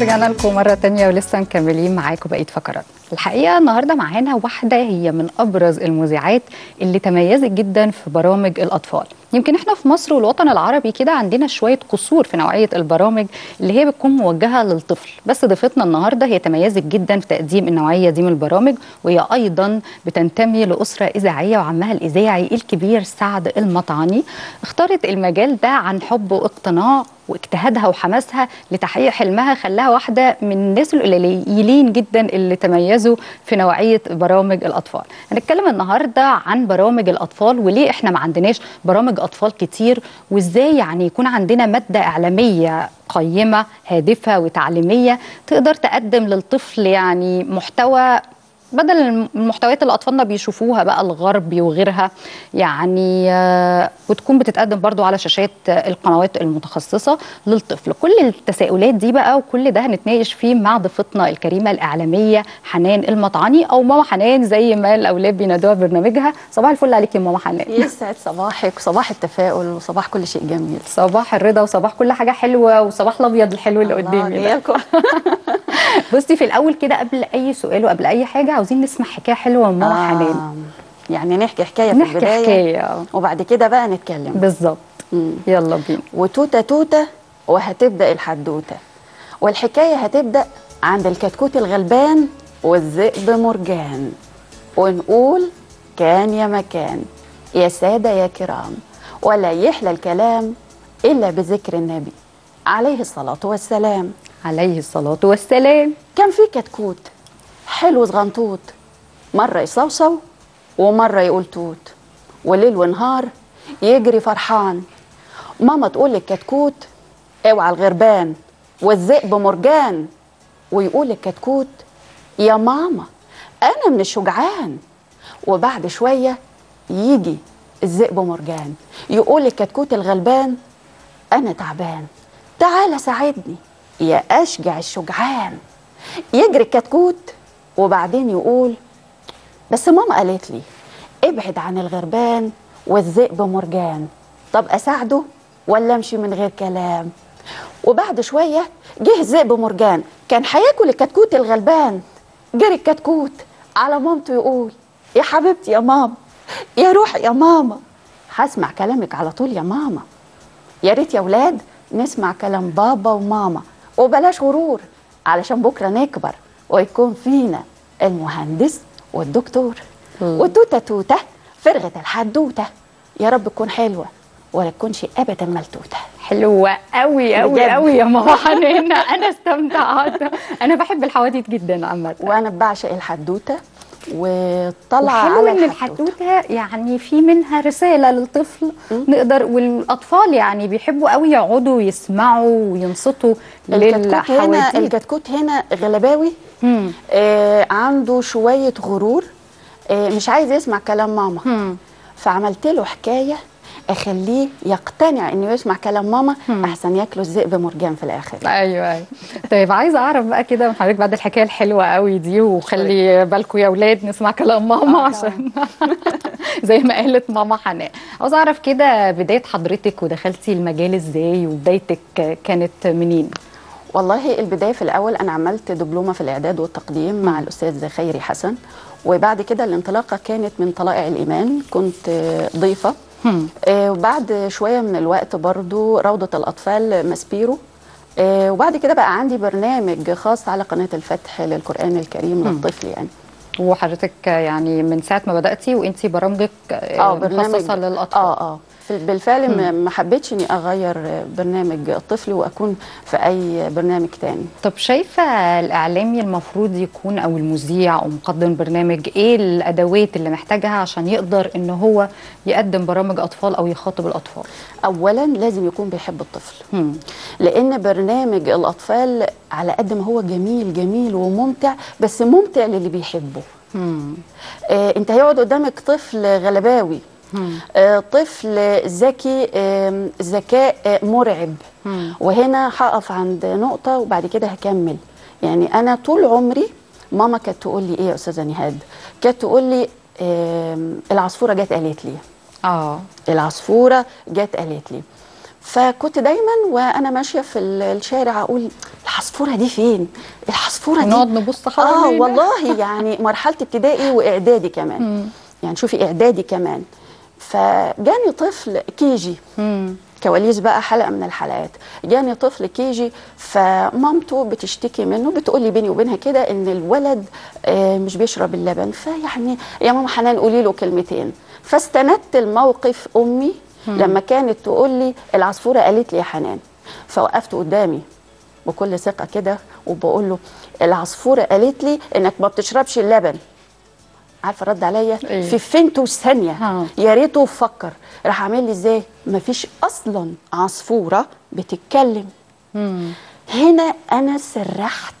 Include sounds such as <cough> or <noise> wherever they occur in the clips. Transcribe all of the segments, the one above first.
رجعنا لكم مرة تانية ولسه مكملين معاكم بقية فقرات. الحقيقة النهاردة معانا واحدة هي من أبرز المذيعات اللي تميزت جدا في برامج الأطفال. يمكن إحنا في مصر والوطن العربي كده عندنا شوية قصور في نوعية البرامج اللي هي بتكون موجهة للطفل. بس ضيفتنا النهاردة هي تميزت جدا في تقديم النوعية دي من البرامج وهي أيضا بتنتمي لأسرة إذاعية وعمها الإذاعي الكبير سعد المطعني. اختارت المجال ده عن حب واقتناع واجتهادها وحماسها لتحقيق حلمها خلاها واحدة من الناس القليلين جدا اللي تميزوا في نوعية برامج الأطفال. هنتكلم النهاردة عن برامج الأطفال وليه إحنا ما عندناش برامج أطفال كتير وإزاي يعني يكون عندنا مادة إعلامية قيمة هادفة وتعليمية تقدر تقدم للطفل يعني محتوى بدل المحتويات اللي أطفالنا بيشوفوها بقى الغربي وغيرها يعني آه، وتكون بتتقدم برضو على شاشات القنوات المتخصصة للطفل. كل التساؤلات دي بقى وكل ده هنتناقش فيه مع ضيفتنا الكريمة الإعلامية حنان المطعني أو ماما حنان زي ما الأولاد بينادوها برنامجها صباح الفل عليكي يا ماما حنان. يسعد صباحك. وصباح التفاؤل وصباح كل شيء جميل. صباح الرضا وصباح كل حاجة حلوة وصباح الأبيض الحلو اللي قدامي. <laughs> بصي في الأول كده قبل أي سؤال وقبل أي حاجة عاوزين نسمع حكاية حلوة من ماما حنان آه، يعني نحكي حكاية في نحكي البداية حكاية. آه. وبعد كده بقى نتكلم. بالظبط. يلا بينا. وتوتة توتة وهتبدأ الحدوتة. والحكاية هتبدأ عند الكتكوت الغلبان والذئب مرجان. ونقول كان يا مكان يا سادة يا كرام. ولا يحلى الكلام إلا بذكر النبي عليه الصلاة والسلام. عليه الصلاة والسلام. كان في كتكوت حلو صغنطوط مرة يصوصو ومرة يقول توت وليل ونهار يجري فرحان. ماما تقول للكتكوت اوعى الغربان والذئب مرجان ويقول الكتكوت يا ماما أنا من الشجعان. وبعد شوية يجي الذئب مرجان يقول الكتكوت الغلبان أنا تعبان. تعال ساعدني يا أشجع الشجعان. يجري الكتكوت وبعدين يقول بس ماما قالت لي ابعد عن الغربان والذئب مرجان. طب أساعده ولا أمشي من غير كلام؟ وبعد شوية جه الذئب مرجان كان هياكل الكتكوت الغلبان. جري الكتكوت على مامته يقول يا حبيبتي يا ماما يا روحي يا ماما. هسمع كلامك على طول يا ماما. يا ريت يا ولاد نسمع كلام بابا وماما. وبلاش غرور علشان بكرة نكبر. ويكون فينا المهندس والدكتور. وتوتة توتة فرغة الحدوتة. يا رب تكون حلوة ولا تكونش ابدا ملتوتة. حلوة قوي قوي. قوي يا ماما حنان أنا استمتعت. أنا بحب الحواديت جدا عامة. وأنا بعشق الحدوتة. وطلع على إن الحدوتة يعني في منها رسالة للطفل نقدر والأطفال يعني بيحبوا قوي يقعدوا يسمعوا وينصتوا الكتكوت هنا الكتكوت هنا غلباوي. آه عنده شوية غرور. آه مش عايز يسمع كلام ماما. مم. فعملت له حكاية أخليه يقتنع إنه يسمع كلام ماما أحسن ياكله الذئب مرجان في الآخر. أيوه أيوه. طيب عايزة أعرف بقى كده من حضرتك بعد الحكاية الحلوة قوي دي وخلي بالكم يا أولاد نسمع كلام ماما آه، عشان <laughs> زي ما قالت ماما حنان عاوزة أعرف كده بداية حضرتك ودخلتي المجال إزاي وبدايتك كانت منين؟ والله البداية في الأول أنا عملت دبلومة في الإعداد والتقديم مع الأستاذ خيري حسن وبعد كده الانطلاقة كانت من طلائع الإيمان كنت ضيفة. آه، وبعد شوية من الوقت برضو روضة الأطفال ماسبيرو. آه، وبعد كده بقى عندي برنامج خاص على قناة الفتح للقرآن الكريم للطفل يعني. وحضرتك يعني من ساعة ما بدأتي وإنتي برامجك آه برنامج مخصصة للأطفال. آه آه. بالفعل ما- حبيتش اني اغير برنامج الطفل واكون في اي برنامج تاني. طب شايفة الاعلامي المفروض يكون أو المذيع أو مقدم برنامج إيه الأدوات اللي محتاجها عشان يقدر إن هو يقدم برامج أطفال أو يخاطب الأطفال؟ اولا لازم يكون بيحب الطفل. هم. لأن برنامج الأطفال على قد ما هو جميل جميل وممتع بس ممتع للي بيحبه. آه انت هيقعد قدامك طفل غلباوي. طفل ذكي ذكاء آه، مرعب. وهنا هقف عند نقطة وبعد كده هكمل. يعني أنا طول عمري ماما كانت تقول لي إيه يا أستاذة نهاد؟ كانت تقول لي العصفورة جت قالت لي. آه. العصفورة جت قالت لي. فكنت دايما وأنا ماشية في ال- الشارع أقول العصفورة دي فين؟ العصفورة دي ونقعد نبص آه. والله يعني مرحلة ابتدائي وإعدادي كمان. يعني شوفي إعدادي كمان. فجاني طفل كيجي. كواليس بقى حلقة من الحلقات. جاني طفل كيجي فمامته بتشتكي منه بتقول لي بيني وبينها كده إن الولد آه، مش بيشرب اللبن. فيعني يا ماما حنان قولي له كلمتين. فاستندت الموقف أمي لما كانت تقول لي العصفورة قالت لي يا حنان. فوقفت قدامي بكل ثقة كده وبقول له العصفورة قالت لي إنك ما بتشربش اللبن. عارفة رد عليا؟ إيه؟ في فينتو ثانية. ها. يا ريته فكر. راح عامل لي إزاي؟ مفيش أصلا عصفورة بتتكلم. مم. هنا أنا سرحت.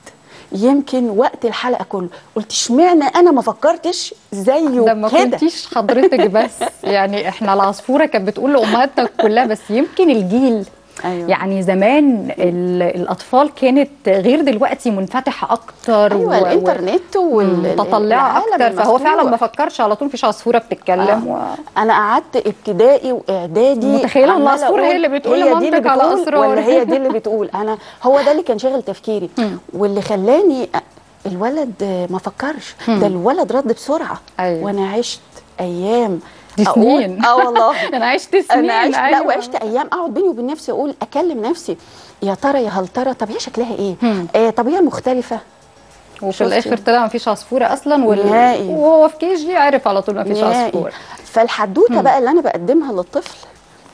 يمكن وقت الحلقة كله. قلت إشمعنى أنا ما فكرتش زيه ده ما كده؟ كنتيش حضرتك بس. <laughs> يعني إحنا العصفورة كانت بتقول لأمهاتنا كلها بس يمكن الجيل. أيوة. يعني زمان ال- الأطفال كانت غير دلوقتي منفتحة أكتر أيوه الإنترنت وال متطلعه العالم أكتر فهو فعلا. ما فكرش على طول مفيش عصفوره بتتكلم و... أنا قعدت ابتدائي وإعدادي متخيلة إن عمالة العصفورة هي اللي بتقول هي دي اللي لمامتك على بتقول أسرار. ولا هي دي اللي بتقول أنا هو ده اللي كان شاغل تفكيري واللي خلاني الولد ما فكرش ده الولد رد بسرعة أيوة. وأنا عشت أيام دي سنين. آه والله <laughs> أنا عشت سنين أنا عشت لا أيوة. وعشت أيام أقعد بيني وبين نفسي أقول أكلم نفسي يا ترى يا هل ترى طب هي شكلها إيه. آه طب هي مختلفة وفي؟ الآخر طلع مفيش عصفوره أصلا وال... وهو في K G عرف على طول مفيش نهائي. عصفوره فالحدوتة بقى اللي أنا بقدمها للطفل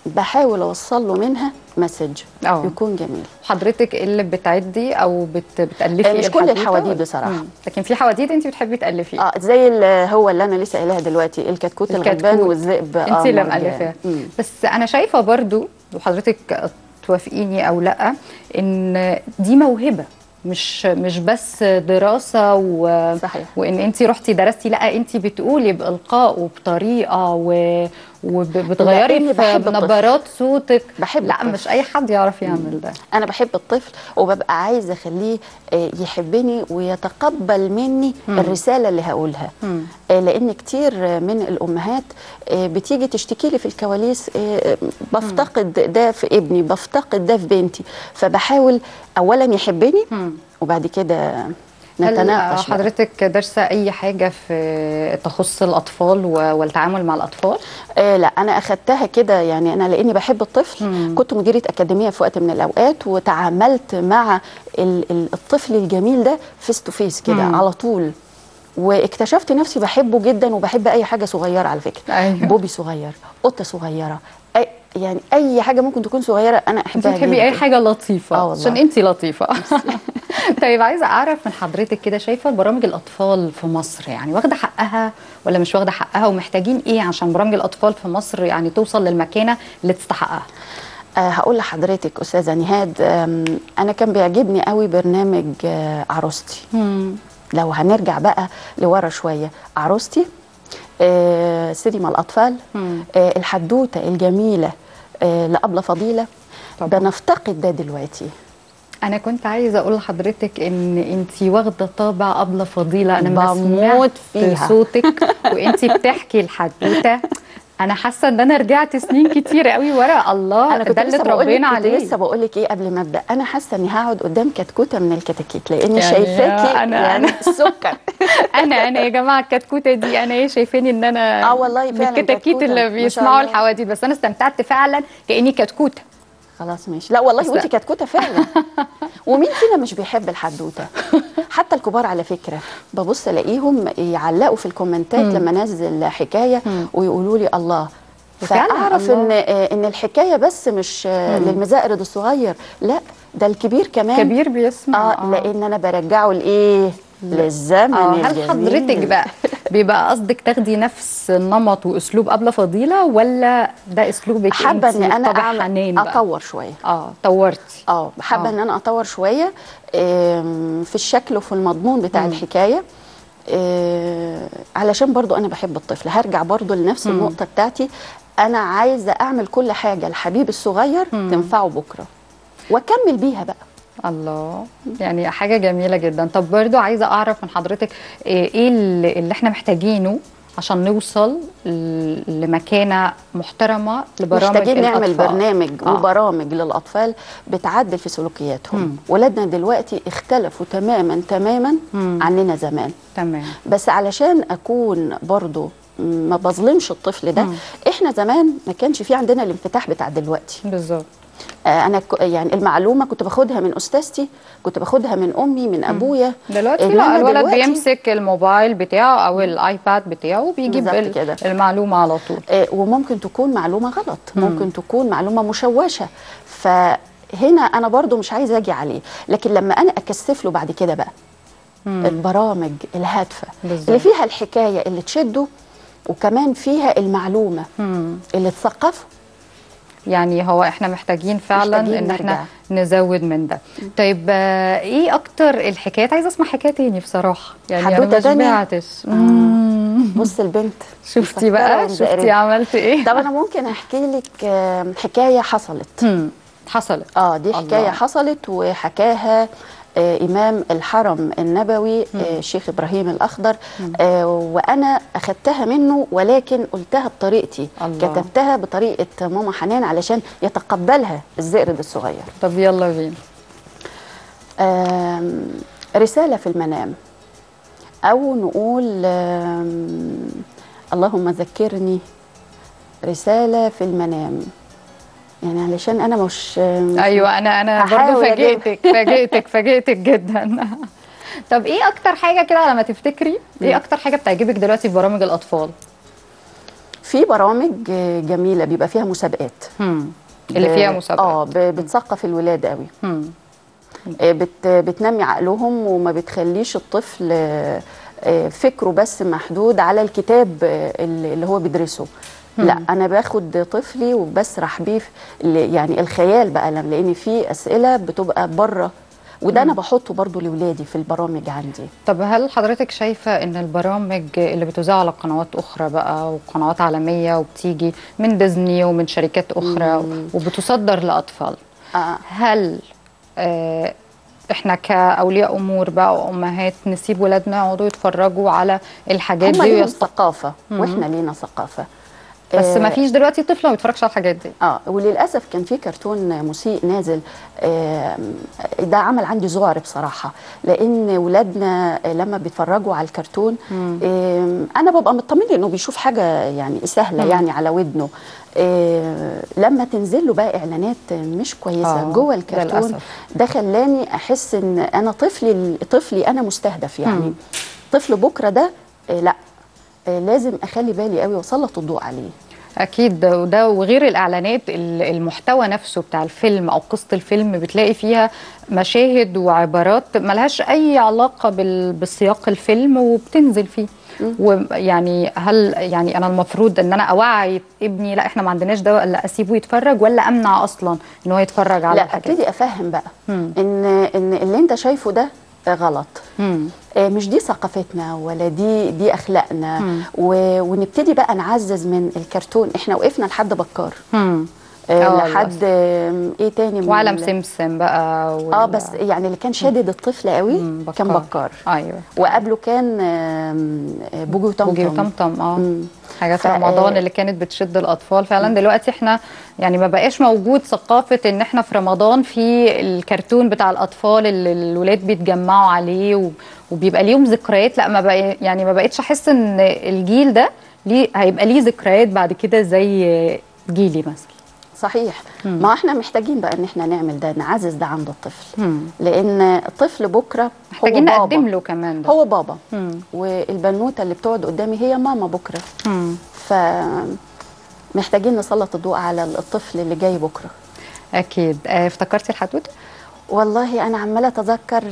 بحاول أوصل له منها message. آه. يكون جميل. حضرتك اللي بتعدي أو بت... بتألفي؟ آه، مش كل الحواديت. بصراحة. مم. لكن في حواديت أنت بتحبي تالفيها آه زي ال- هو اللي أنا لسه قايلها دلوقتي الكتكوت الغلبان والذئب أنت اللي مم. بس أنا شايفة برضو وحضرتك توافقيني أو لأ إن دي موهبة. مش مش بس دراسة و... صحيح. وإن أنت رحتي درستي لأ أنت بتقولي بإلقاء وبطريقة و... وبتغيري في. نبرات صوتك بحب لأ الطفل. مش أي حد يعرف يعمل ده أنا بحب الطفل وببقى عايزة أخليه آه، يحبني ويتقبل مني الرسالة اللي هقولها مم. آه، لأن كتير من الأمهات آه، بتيجي تشتكي لي في الكواليس بفتقد ده في ابني بفتقد ده في بنتي فبحاول اولا يحبني. وبعد كده هل نتناقش بقى. حضرتك دارسة أي حاجة في تخص الأطفال والتعامل مع الأطفال آه لا أنا أخدتها كده يعني أنا لأني بحب الطفل مم. كنت مديرة أكاديمية في وقت من الأوقات وتعاملت مع ال- ال- الطفل الجميل ده face to face كده. على طول واكتشفت نفسي بحبه جدا وبحب أي حاجة صغيرة على فكرة أيوة. بوبي صغير قطة صغيرة يعني أي حاجة ممكن تكون صغيرة أنا انت أحبها بتحبي أي. حاجة لطيفة؟ آه. عشان انت لطيفة. <laughs> طيب عايزة أعرف من حضرتك كده شايفة برامج الأطفال في مصر يعني واخدة حقها ولا مش واخدة حقها؟ ومحتاجين إيه عشان برامج الأطفال في مصر يعني توصل للمكانة اللي تستحقها؟ أه هقول لحضرتك أستاذة نهاد أنا كان بيعجبني قوي برنامج آه، عروستي. لو هنرجع بقى لورا شوية عروستي آه سينما الأطفال مم. آه الحدوتة الجميلة آه لابله فضيله طبعاً. بنفتقد ده دلوقتي أنا كنت عايزة أقول لحضرتك إن أنت واخدة طابع ابله فضيله أنا بموت فيها. صوتك وأنت بتحكي الحدوتة أنا حاسة إن أنا رجعت سنين كتير قوي ورا الله أنا كنت ده اللي عليه لسه بقول لك إيه قبل ما أبدأ أنا حاسة إني هقعد قدام كتكوتة من الكتاكيت لأني يعني شايفاكي أنا- يعني أنا. <laughs> أنا أنا يا جماعة الكتكوتة دي أنا إيه شايفاني إن أنا آه والله فعلاً الكتاكيت اللي بيسمعوا. الحواديت. بس أنا استمتعت فعلا كأني كتكوتة. خلاص ماشي. لا والله وانت كتكوتة فعلا. <laughs> ومين فينا مش بيحب الحدوتة؟ حتى الكبار على فكرة. ببص ألاقيهم يعلقوا في الكومنتات مم. لما انزل حكايه. ويقولوا لي الله. فأعرف. إن آه، إن الحكاية بس مش آه، مم. للمزائرد الصغير. لا ده الكبير كمان. كبير بيسمع. آه. لأن أنا برجعه لإيه؟ للزمن آه هل. حضرتك بقى بيبقى قصدك تاخدي نفس النمط وأسلوب ابله فضيلة ولا ده اسلوبك حابة انتي إن أنا أعمل أطور شوية آه طورتي آه حابة آه. إن أنا أطور شوية في الشكل وفي المضمون بتاع مم. الحكاية آه، علشان برضو أنا بحب الطفل هرجع برضو لنفس مم. النقطة بتاعتي أنا عايزة أعمل كل حاجة لحبيبي الصغير مم. تنفعه بكرة وأكمل بيها بقى الله. يعني حاجة جميلة جدا. طب برضو عايزة أعرف من حضرتك إيه إيه اللي إحنا محتاجينه عشان نوصل لمكانة محترمة لبرامج محتاجين نعمل الأطفال. برنامج آه. وبرامج للأطفال بتعدل في سلوكياتهم. ولادنا دلوقتي اختلفوا تماما تماما عننا زمان. تمام. بس علشان أكون برضو ما بظلمش الطفل ده إحنا زمان ما كانش في عندنا الانفتاح بتاع دلوقتي. بالظبط. أنا ك- يعني المعلومة كنت باخدها من أستاذتي كنت باخدها من أمي من أبويا. دلوقتي إنما لا الولد دلوقتي- بيمسك الموبايل بتاعه أو الآيباد بتاعه وبيجيب. المعلومة على طول. آه، وممكن تكون معلومة غلط ممكن تكون معلومة مشوشة. فهنا أنا برضو مش عايزة أجي عليه لكن لما أنا أكثف له بعد كده بقى البرامج الهادفه. اللي فيها الحكاية اللي تشده وكمان فيها المعلومة اللي تثقفه يعني هو إحنا محتاجين فعلا محتاجين إن إحنا نرجع. نزود من ده طيب آه، إيه أكتر الحكايات عايزة أسمع حكاية تاني بصراحة يعني أنا حدوتة ما مم. بص البنت <laughs> شفتي بقى شفتي. عملت إيه طب أنا ممكن أحكي لك حكاية حصلت مم. حصلت آه دي حكاية الله. حصلت وحكاها آه إمام الحرم النبوي آه الشيخ إبراهيم الأخضر. آه وأنا أخدتها منه ولكن قلتها بطريقتي. الله. كتبتها بطريقة ماما حنان علشان يتقبلها الزئرد الصغير. طب يلا بينا. آم، رسالة في المنام. أو نقول اللهم ذكرني رسالة في المنام. يعني علشان أنا مش أيوه أنا أنا أجيب. فاجئتك فاجئتك فاجئتك جدا <laughs> طب إيه أكتر حاجة كده على ما تفتكري إيه أكتر حاجة بتعجبك دلوقتي في برامج الأطفال في برامج جميلة بيبقى فيها مسابقات مم. اللي فيها مسابقات آه بتثقف الولاد قوي مم. آه، بت بتنمي عقلهم وما بتخليش الطفل آه، فكره بس محدود على الكتاب آه، اللي هو بيدرسه لا أنا باخد طفلي وبسرح بيه يعني الخيال بقى لأن في أسئلة بتبقى بره وده أنا بحطه برضو لاولادي في البرامج عندي. طب هل حضرتك شايفة إن البرامج اللي بتذاع على قنوات أخرى بقى وقنوات عالمية وبتيجي من ديزني ومن شركات أخرى وبتصدر لأطفال آه. هل آه إحنا كأولياء أمور بقى وأمهات نسيب ولادنا يقعدوا يتفرجوا على الحاجات هم دي ليهم ويست... ثقافة وإحنا لينا ثقافة. بس آه، ما فيش دلوقتي طفل ما بيتفرجش على الحاجات دي. آه وللأسف كان في كرتون مسيء نازل آم، ده عمل عندي ذعر بصراحة لأن ولادنا لما بيتفرجوا على الكرتون آم، أنا ببقى مطمنة إنه بيشوف حاجة يعني سهلة يعني على ودنه. آه، لما تنزل له بقى إعلانات مش كويسة آه، جوه الكرتون. ده خلاني أحس إن أنا طفلي طفلي أنا مستهدف يعني. طفل بكرة ده آه، لأ آه، لازم أخلي بالي قوي وأسلط الضوء عليه. أكيد. ده وده وغير الإعلانات ال- المحتوى نفسه بتاع الفيلم أو قصة الفيلم بتلاقي فيها مشاهد وعبارات ملهاش أي علاقة بال- بسياق الفيلم وبتنزل فيه. ويعني هل يعني أنا المفروض إن أنا أوعي ابني لا إحنا ما عندناش ده ولا أسيبه يتفرج ولا أمنع أصلا إن هو يتفرج على لا أبتدي أفهم بقى ان إن اللي أنت شايفه ده غلط. مم. آه، مش دي ثقافتنا ولا دي دي أخلاقنا. و- ونبتدي بقى نعزز من الكرتون. إحنا وقفنا لحد بكار. مم. آه، لحد إيه تاني ال- سمسم بقى وال- آه بس يعني اللي كان شادد الطفل قوي مم، كان بكار. أيوه. وقبله كان بوجي وطمطم بوجي وطمطم آه. حاجات ف- رمضان آه، اللي كانت بتشد الأطفال. فعلا دلوقتي إحنا يعني ما بقاش موجود ثقافة إن إحنا في رمضان في الكرتون بتاع الأطفال اللي الولاد بيتجمعوا عليه و- وبيبقى ليهم ذكريات. لأ ما بقى يعني ما بقتش أحس إن الجيل ده ليه هيبقى ليه ذكريات بعد كده زي جيلي مثلا. صحيح. ما إحنا محتاجين بقى ان إحنا نعمل ده نعزز ده عند الطفل. مم. لأن الطفل بكرة محتاجين هو نقدم. له كمان ده. هو بابا. مم. والبنوتة اللي بتقعد قدامي هي ماما بكرة. مم. ف محتاجين نسلط الضوء على الطفل اللي جاي بكرة. أكيد. آه، افتكرتي الحدوته والله أنا عمالة أتذكر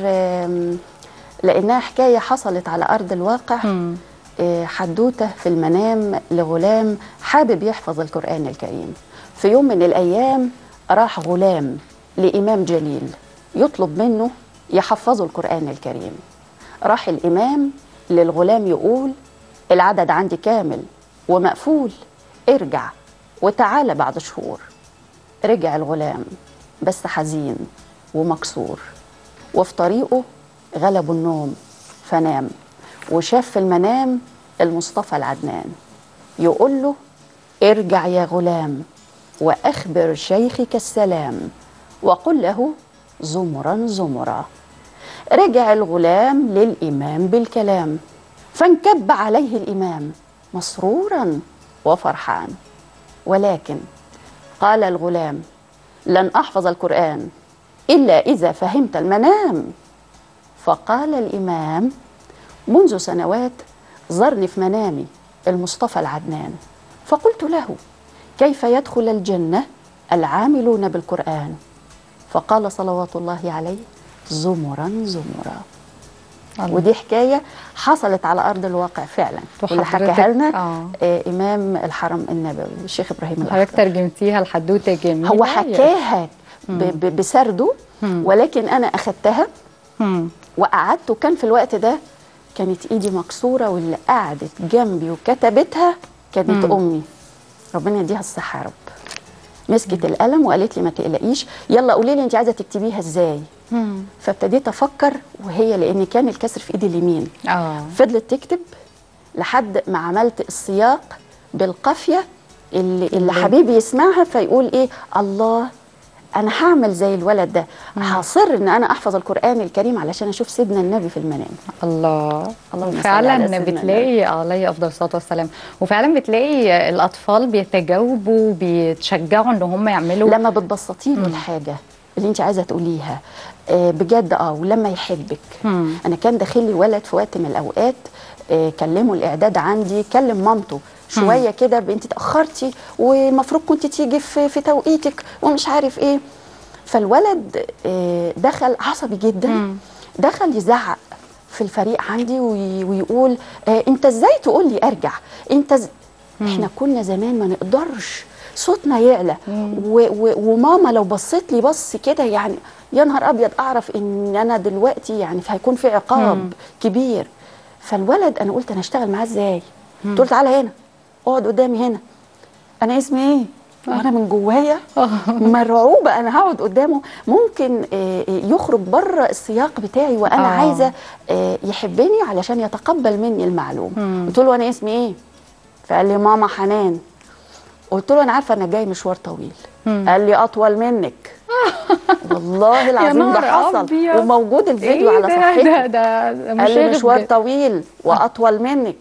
لأنها حكاية حصلت على أرض الواقع. مم. آه، حدوتة في المنام لغلام حابب يحفظ القرآن الكريم. في يوم من الأيام راح غلام لإمام جليل يطلب منه يحفظه القرآن الكريم. راح الإمام للغلام يقول العدد عندي كامل ومقفول ارجع وتعالى بعد شهور. رجع الغلام بس حزين ومكسور وفي طريقه غلبه النوم فنام وشاف في المنام المصطفى العدنان. يقول له ارجع يا غلام وأخبر شيخك السلام. وقل له زمرا زمرا. رجع الغلام للإمام بالكلام. فانكب عليه الإمام مسرورا وفرحان. ولكن قال الغلام لن أحفظ القرآن إلا إذا فهمت المنام. فقال الإمام منذ سنوات زرني في منامي المصطفى العدنان. فقلت له كيف يدخل الجنة العاملون بالقرآن؟ فقال صلوات الله عليه زمرا زمرا. الله. ودي حكاية حصلت على أرض الواقع فعلا. واللي حكاها لنا آه. آه إمام الحرم النبوي الشيخ إبراهيم حضرتك الاخضر ترجمتيها لحدوتة جميلة. هو حكاها بسرده ولكن أنا اخدتها مم. وقعدت وكان في الوقت ده كانت إيدي مكسورة واللي قعدت جنبي وكتبتها كانت أمي. ربنا يديها الصحة يا رب. مسكت القلم وقالت لي ما تقلقيش. يلا قولي لي انت عايزة تكتبيها إزاي. فابتديت أفكر وهي لأن كان الكسر في ايدي اليمين. آه. فضلت تكتب لحد ما عملت السياق بالقافية اللي, اللي حبيبي يسمعها فيقول إيه؟ الله أنا هعمل زي الولد ده. هصر إن أنا أحفظ القرآن الكريم علشان أشوف سيدنا النبي في المنام. الله. على فعلا بتلاقي عليه أفضل الصلاة والسلام. وفعلا بتلاقي الأطفال بيتجاوبوا بيتشجعوا إن هم يعملوا. لما بتبسطي له الحاجة اللي أنت عايزة تقوليها. آه بجد آه ولما يحبك. مم. أنا كان داخل لي ولد في وقت من الأوقات آه كلمه الإعداد عندي كلم مامته. شوية كده انت اتاخرتي والمفروض كنت تيجي في في توقيتك ومش عارف إيه. فالولد آه دخل عصبي جدا. دخل يزعق في الفريق عندي وي- ويقول آه انت إزاي تقول لي ارجع؟ انت ز... إحنا كنا زمان ما نقدرش صوتنا يعلى. و و وماما لو بصيت لي بص كده يعني يا نهار أبيض أعرف إن أنا دلوقتي يعني هيكون في عقاب كبير. فالولد أنا قلت أنا أشتغل معاه إزاي؟ قلت له تعالى هنا. اقعد قدامي هنا. أنا اسمي إيه؟ وأنا من جوايا. مرعوبة أنا هقعد قدامه. ممكن آه، آه، يخرج بره السياق بتاعي وأنا آه. عايزة آه، يحبني علشان يتقبل مني المعلومة. قلت له أنا اسمي إيه؟ فقال لي ماما حنان. قلت له أنا عارفة إنك جاي مشوار طويل. قال لي أطول منك. <laughs> والله العظيم ده حصل. أبيض. وموجود الفيديو إيه على صفحتي. ده ده ده قال لي مشوار. طويل <laughs> وأطول منك.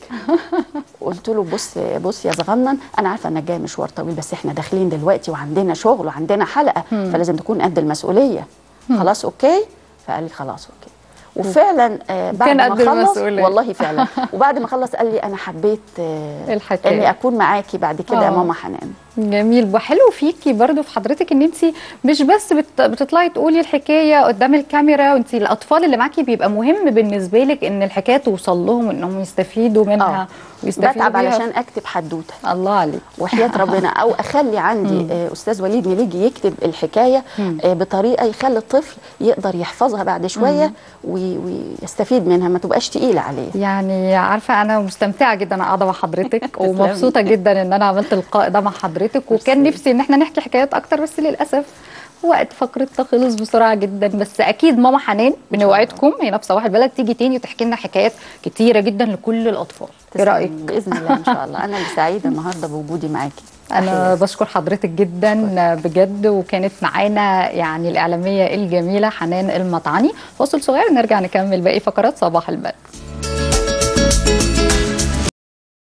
قلت له بص بص يا صغنن أنا عارفة إنك جاي مشوار طويل بس إحنا داخلين دلوقتي وعندنا شغل وعندنا حلقة فلازم تكون قد المسؤولية. خلاص OK؟ فقال لي خلاص OK. وفعلا آه بعد كان ما خلص. والله فعلا. <laughs> وبعد ما خلص قال لي أنا حبيت آه. إني أكون معاكي بعد كده يا آه. ماما حنان. جميل. وحلو فيكي برضو في حضرتك إن انت مش بس بت... بتطلعي تقولي الحكاية قدام الكاميرا وانت الأطفال اللي معاكي بيبقى مهم بالنسبة لك إن الحكاية توصل لهم إنهم يستفيدوا منها آه. ويستفيدوا بتعب بيها. علشان أكتب حدوتة. الله عليك. وحياة <laughs> ربنا. أو أخلي عندي آه، أستاذ وليد مليجي يكتب الحكاية آه، بطريقة يخلي الطفل يقدر يحفظها بعد شوية وي- ويستفيد منها ما تبقاش تقيلة عليه. يعني عارفة أنا مستمتعة جدا قاعدة مع حضرتك <laughs> ومبسوطة جدا إن أنا عملت اللقاء ده مع حضرتك. وكان ميرسي. نفسي إن إحنا نحكي حكايات أكتر بس للأسف وقت فقرتنا خلص بسرعة جدا. بس أكيد ماما حنان بنوعدكم هنا في صباح البلد تيجي تاني وتحكي لنا حكايات كتيرة جدا لكل الأطفال. إيه. رأيك؟ بإذن الله إن شاء الله. أنا اللي سعيدة النهارده بوجودي معاكي. أنا. بشكر حضرتك جدا بجد وكانت معانا يعني الإعلامية الجميلة حنان المطعني. فاصل صغير نرجع نكمل باقي فقرات صباح البلد